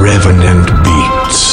revenant beats.